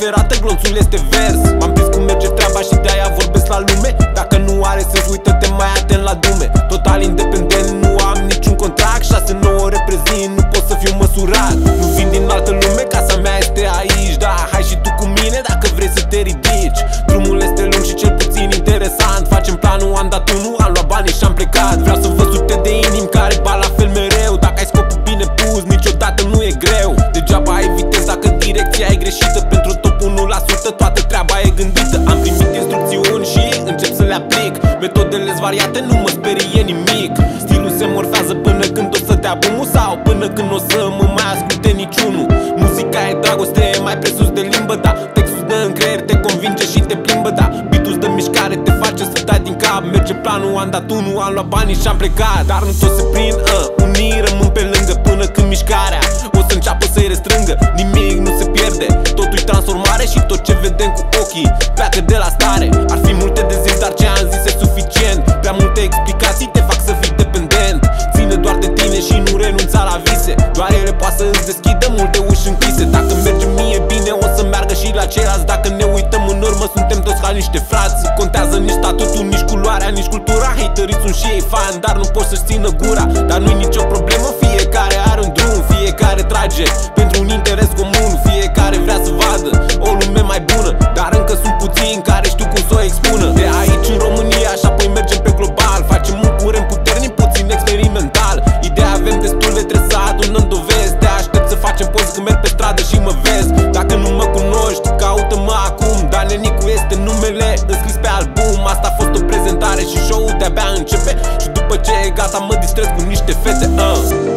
mi-e arma preferată, glonțul este vers variate, nu mă sperie nimic. Stilul se morfează până când o să te abumul Sau până când o să mă mai asculte niciunul. Muzica e dragoste, e mai presus de limbă, da. Textul dă în creier, te convinge și te plimbă, da. Beatul dă mișcare, te face să dai din cap. Merge planul, am dat unul, am luat banii și am plecat. Dar nu tot se prind, uh, unii rămân pe lângă Până când mișcarea o să înceapă să-i restrângă. Nimic nu se pierde, totul e transformare Și tot ce vedem cu ochii pleacă de la stare. Ar fi Prea multe explicații te fac să fii dependent. Ține doar de tine și nu renunța la vise. Doar ele poate să îți deschidă multe uși închise. Dacă merge mie bine o să meargă și la ceilalți. Dacă ne uităm în urmă suntem toți ca niște frați. Nu contează nici statutul, nici culoarea, nici cultura. Haterii sunt și ei fan, dar nu pot să-și țină gura. Dar nu-i nicio problemă, fiecare trăiesc cu niște fete, uh.